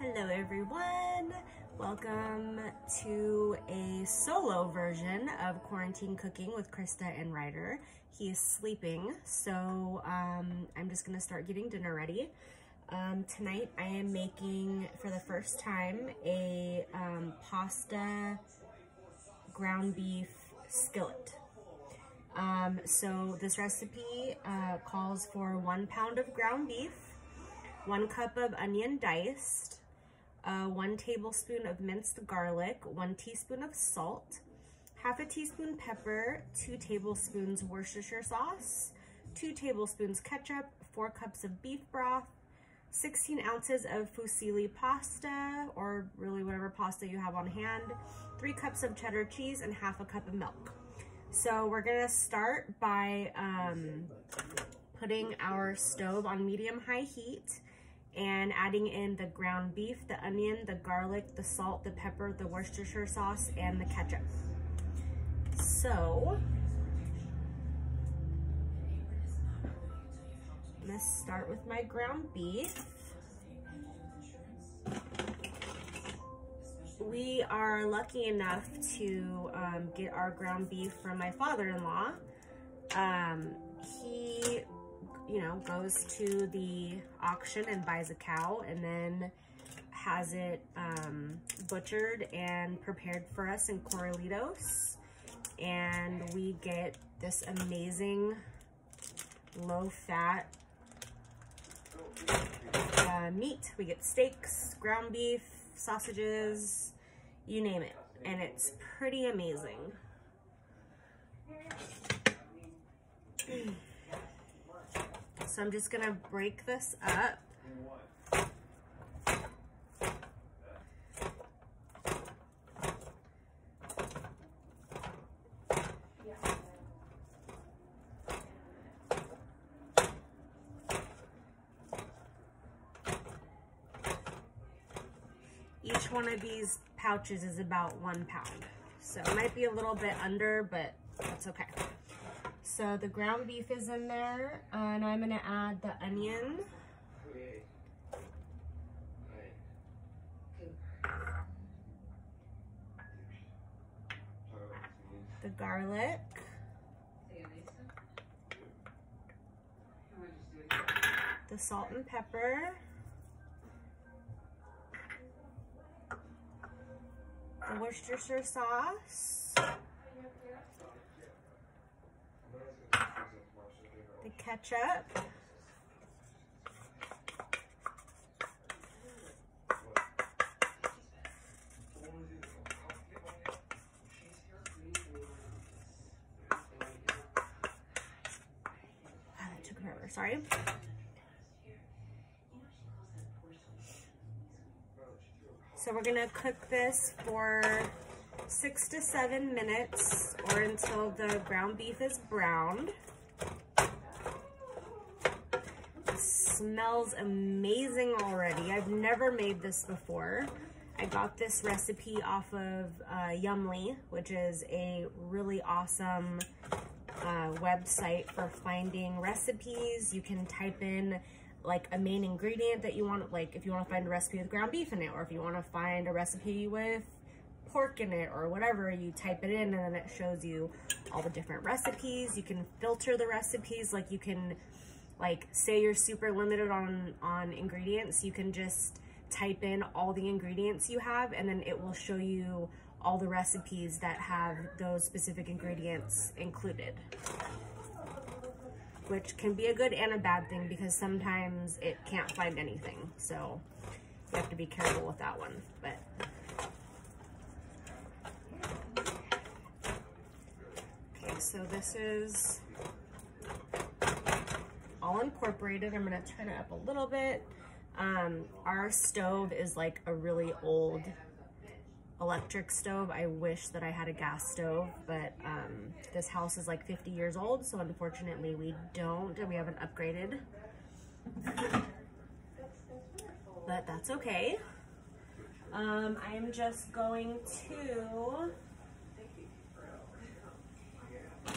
Hello everyone! Welcome to a solo version of Quarantine Cooking with Krista and Ryder. He is sleeping, so um, I'm just gonna start getting dinner ready. Um, tonight I am making, for the first time, a um, pasta ground beef skillet. Um, so this recipe uh, calls for one pound of ground beef, one cup of onion diced, uh, one tablespoon of minced garlic, one teaspoon of salt, half a teaspoon pepper, two tablespoons Worcestershire sauce, two tablespoons ketchup, four cups of beef broth, 16 ounces of fusilli pasta, or really whatever pasta you have on hand, three cups of cheddar cheese, and half a cup of milk. So we're gonna start by um, putting our stove on medium-high heat and adding in the ground beef, the onion, the garlic, the salt, the pepper, the Worcestershire sauce, and the ketchup. So, I'm gonna start with my ground beef. We are lucky enough to um, get our ground beef from my father-in-law. Um, he you know, goes to the auction and buys a cow and then has it um, butchered and prepared for us in Corralitos. And we get this amazing low fat uh, meat. We get steaks, ground beef, sausages, you name it. And it's pretty amazing. So I'm just gonna break this up. Each one of these pouches is about one pound. So it might be a little bit under, but that's okay. So the ground beef is in there, and I'm gonna add the onion. The garlic. The salt and pepper. The Worcestershire sauce. Ketchup. Ah, sorry. So we're gonna cook this for six to seven minutes or until the ground beef is browned. Smells amazing already. I've never made this before. I got this recipe off of uh, Yummly, which is a really awesome uh, website for finding recipes. You can type in like a main ingredient that you want, like if you want to find a recipe with ground beef in it, or if you want to find a recipe with pork in it or whatever, you type it in and then it shows you all the different recipes. You can filter the recipes, like you can like say you're super limited on on ingredients you can just type in all the ingredients you have and then it will show you all the recipes that have those specific ingredients included. Which can be a good and a bad thing because sometimes it can't find anything so you have to be careful with that one but. Okay so this is all incorporated. I'm gonna turn it up a little bit. Um, our stove is like a really old electric stove. I wish that I had a gas stove, but um, this house is like 50 years old, so unfortunately we don't, and we haven't upgraded. but that's okay. Um, I'm just going to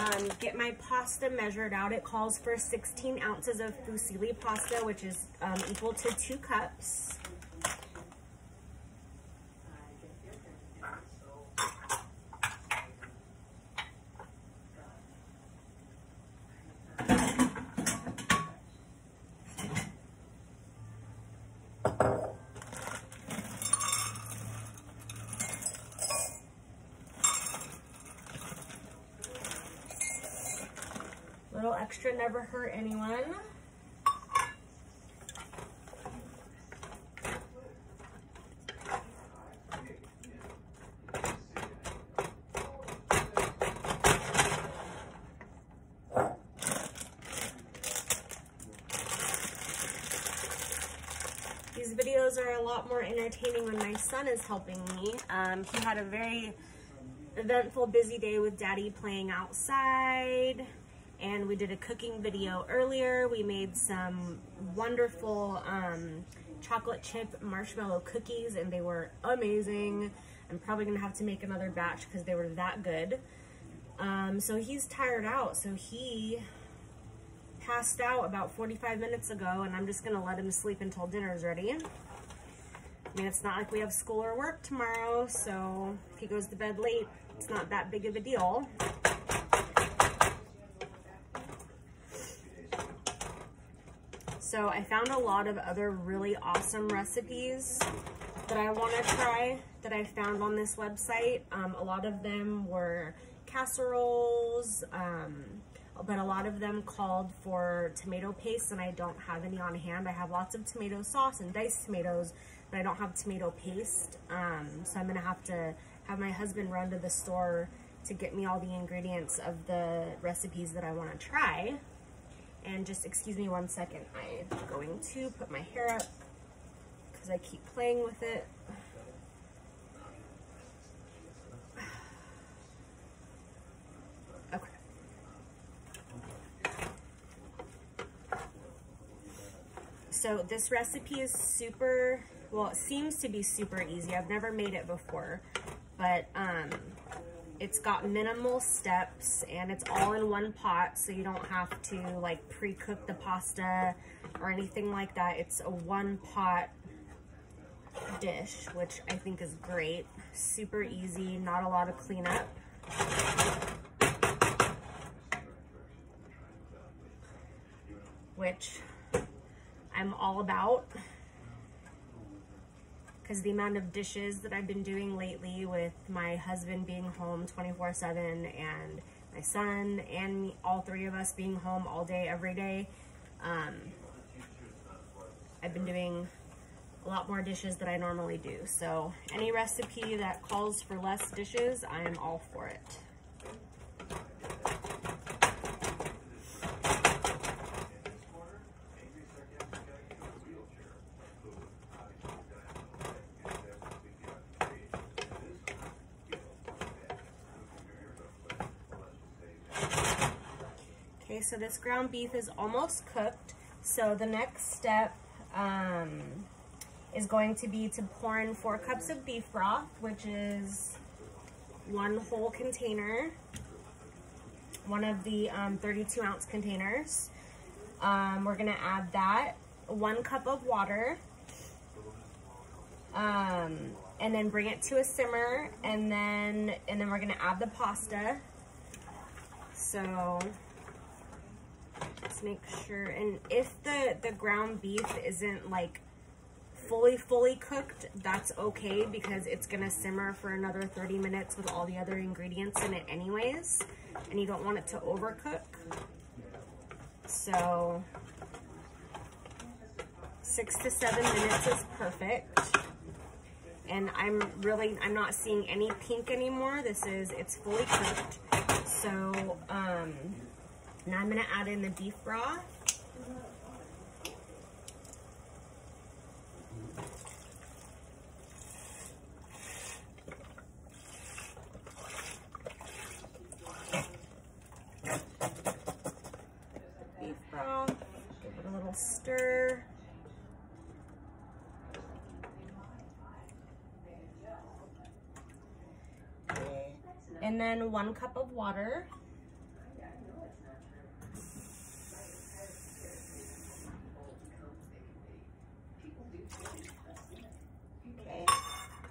um, get my pasta measured out. It calls for 16 ounces of fusilli pasta, which is um, equal to two cups. Extra never hurt anyone. These videos are a lot more entertaining when my son is helping me. Um, he had a very eventful, busy day with daddy playing outside. And we did a cooking video earlier. We made some wonderful um, chocolate chip marshmallow cookies and they were amazing. I'm probably gonna have to make another batch because they were that good. Um, so he's tired out. So he passed out about 45 minutes ago and I'm just gonna let him sleep until dinner's ready. I mean, it's not like we have school or work tomorrow, so if he goes to bed late, it's not that big of a deal. So I found a lot of other really awesome recipes that I want to try that I found on this website. Um, a lot of them were casseroles, um, but a lot of them called for tomato paste and I don't have any on hand. I have lots of tomato sauce and diced tomatoes, but I don't have tomato paste. Um, so I'm gonna have to have my husband run to the store to get me all the ingredients of the recipes that I wanna try. And just excuse me one second, I'm going to put my hair up because I keep playing with it. Okay. So this recipe is super, well, it seems to be super easy. I've never made it before, but um, it's got minimal steps and it's all in one pot, so you don't have to like pre-cook the pasta or anything like that. It's a one pot dish, which I think is great. Super easy, not a lot of cleanup. Which I'm all about because the amount of dishes that I've been doing lately with my husband being home 24 7 and my son and me, all three of us being home all day, every day, um, I've been doing a lot more dishes than I normally do. So any recipe that calls for less dishes, I am all for it. So this ground beef is almost cooked. So the next step um, is going to be to pour in four cups of beef broth, which is one whole container, one of the um, 32 ounce containers. Um, we're gonna add that, one cup of water, um, and then bring it to a simmer, and then and then we're gonna add the pasta. So make sure. And if the, the ground beef isn't like fully, fully cooked, that's okay because it's gonna simmer for another 30 minutes with all the other ingredients in it anyways. And you don't want it to overcook. So six to seven minutes is perfect. And I'm really, I'm not seeing any pink anymore. This is, it's fully cooked. So, um, now I'm gonna add in the beef broth. Beef broth, give it a little stir. And then one cup of water.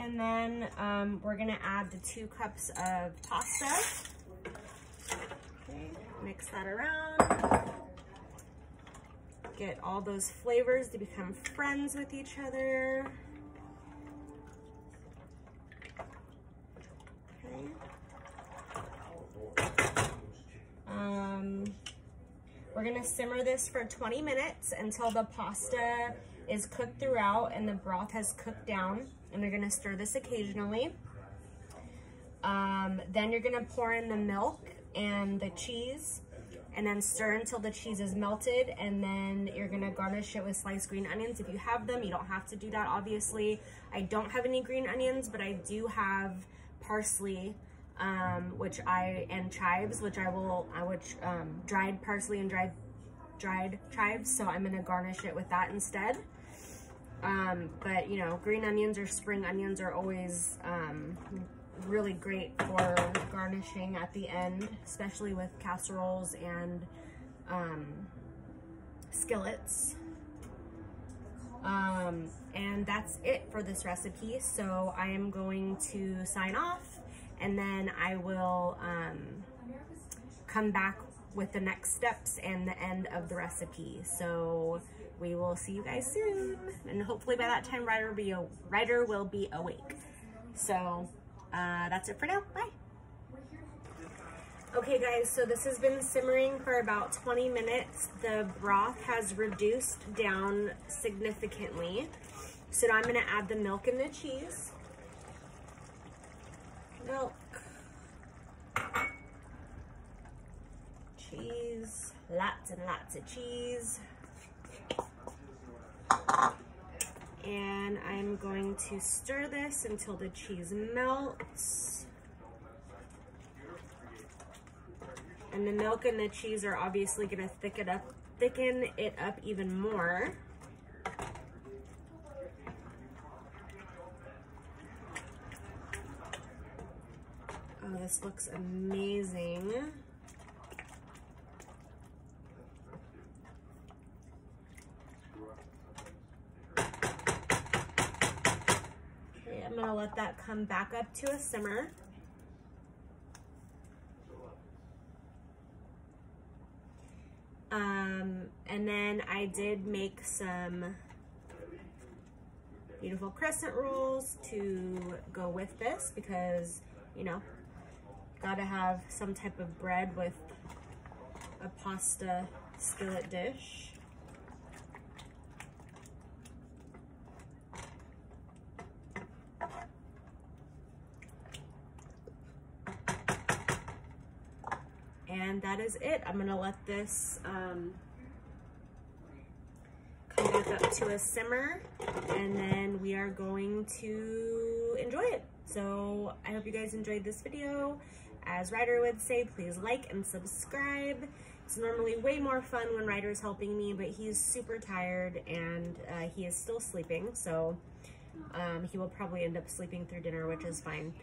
And then um, we're gonna add the two cups of pasta. Okay, mix that around. Get all those flavors to become friends with each other. Okay. Um, We're gonna simmer this for 20 minutes until the pasta is cooked throughout and the broth has cooked down. And we're gonna stir this occasionally. Um, then you're gonna pour in the milk and the cheese and then stir until the cheese is melted and then you're gonna garnish it with sliced green onions if you have them you don't have to do that obviously I don't have any green onions but I do have parsley um, which I and chives which I will I which um, dried parsley and dried dried chives so I'm gonna garnish it with that instead um, but you know green onions or spring onions are always um, really great for garnishing at the end, especially with casseroles and um, skillets. Um, and that's it for this recipe. So I am going to sign off and then I will um, come back with the next steps and the end of the recipe. So we will see you guys soon. And hopefully by that time, Ryder will be, Ryder will be awake. So uh, that's it for now. Bye. Okay guys, so this has been simmering for about 20 minutes. The broth has reduced down significantly. So now I'm gonna add the milk and the cheese. Milk. Cheese, lots and lots of cheese. And I'm going to stir this until the cheese melts. And the milk and the cheese are obviously gonna thicken up, thicken it up even more. Oh, this looks amazing. I'm gonna let that come back up to a simmer. Um, and then I did make some beautiful crescent rolls to go with this because, you know, gotta have some type of bread with a pasta skillet dish. And that is it. I'm gonna let this um, come back up to a simmer and then we are going to enjoy it. So I hope you guys enjoyed this video. As Ryder would say, please like and subscribe. It's normally way more fun when Ryder's helping me, but he's super tired and uh, he is still sleeping. So um, he will probably end up sleeping through dinner, which is fine.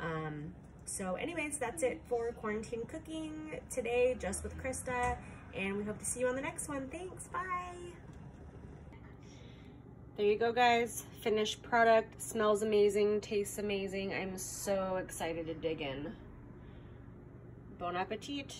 Um, so anyways, that's it for quarantine cooking today, just with Krista, and we hope to see you on the next one. Thanks, bye. There you go, guys. Finished product, smells amazing, tastes amazing. I'm so excited to dig in. Bon appetit.